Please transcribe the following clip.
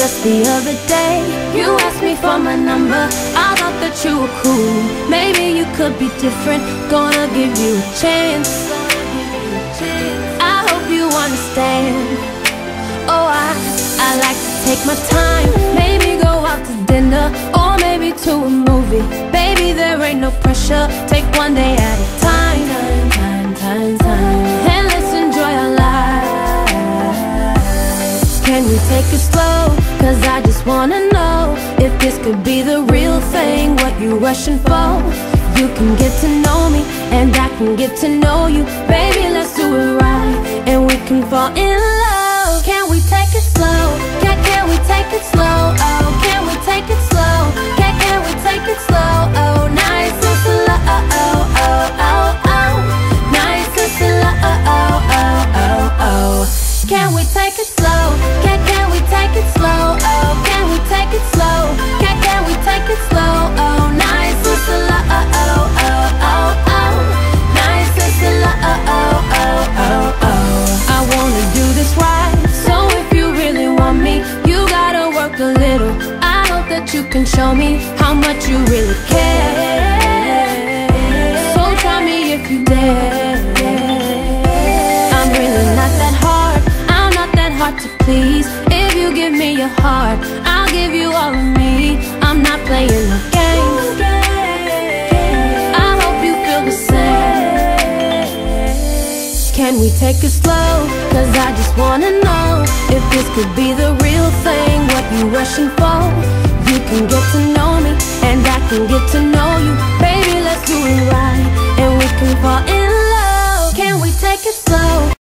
just the other day. You asked me for my number. I thought that you were cool. Maybe you could be different. Gonna give you a chance. I hope you understand. Oh, I, I like to take my time. Maybe go out to dinner Or maybe to a movie. Baby, there ain't no pressure. Take one day at a time. Time, time, time, time. And let's enjoy our lives. Can we take it slow? Cause I just wanna know If this could be the real thing What you rushing for? You can get to know me And I can get to know you Baby, let's do it right And we can fall in love Can we take it slow? Can, can we take it slow? Oh, can we take it slow? Can, can we take it slow? Oh, nice and slow Oh, oh, oh, oh Nice and slow oh, oh, oh, oh, oh Can we take it slow? It slow? Oh, can we take it slow? Can, can we take it slow? Oh, nice and slow uh, Oh, oh, oh, oh. Nice and slow uh, Oh, oh, oh, oh. I wanna do this right. So if you really want me You gotta work a little. I hope that you can show me How much you really care. So try me if you dare. I'm really not that hard. I'm not that hard to please give me your heart I'll give you all of me I'm not playing no games I hope you feel the same Can we take it slow? Cause I just wanna know If this could be the real thing What you rushing for? You can get to know me And I can get to know you Baby, let's do it right And we can fall in love Can we take it slow?